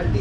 multi